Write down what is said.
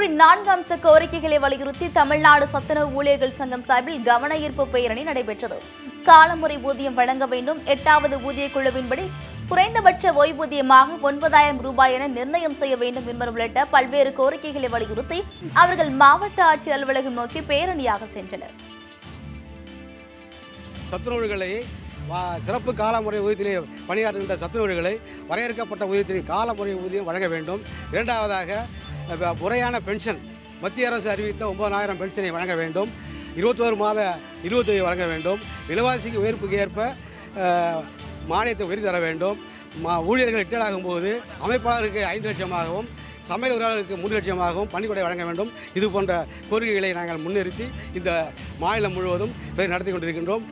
சத்துணவூரின் நான்கு அம்ச கோரிக்கைகளை வலியுறுத்தி தமிழ்நாடு சத்துணவு ஊழியர்கள் சங்கம் சார்பில் கவன ஈர்ப்பு பேரணி நடைபெற்றது. காலமுறை ஊதியம் வழங்க வேண்டும். எட்டாவது ஊதிய குழுவின்படி குறைந்தபட்ச ஓய்வூதியமாக ஒன்பதாயிரம் ரூபாய் என நிர்ணயம் செய்ய வேண்டும் என்பது உள்ளிட்ட பல்வேறு கோரிக்கைகளை வலியுறுத்தி அவர்கள் மாவட்ட ஆட்சியர் அலுவலகம் நோக்கி பேரணியாக சென்றனர். சத்துணவுகளை வா- சிறப்பு காலமுறை ஊதியத்திலே பணியாற்றுகின்ற சத்துணவுகளை வரையறுக்கப்பட்ட ஊதியத்தின் காலமுறை ஊதியம் வழங்க வேண்டும். இரண்டாவதாக முறையான பென்ஷன். மத்திய அரசு அறிவித்த ஒன்பதாயிரம் பென்ஷனை வழங்க வேண்டும். இருபத்தோரு மாத இருபத்தொய்வு வழங்க வேண்டும். விலைவாசிக்கு உயர்ப்புக்கு ஏற்ப மானியத்தை உயர்த்தி தர வேண்டும். மா ஊழியர்கள் ரிட்டையர்ட் ஆகும்போது அமைப்பாளருக்கு ஐந்து லட்சமாகவும் சமையல் உறவாளருக்கு மூன்று லட்சமாகவும் பணிக்கொடை வழங்க வேண்டும். இது போன்ற கோரிக்கைகளை நாங்கள் முன்னிறுத்தி இந்த மாநிலம் முழுவதும் பேர் நடத்தி கொண்டிருக்கின்றோம்.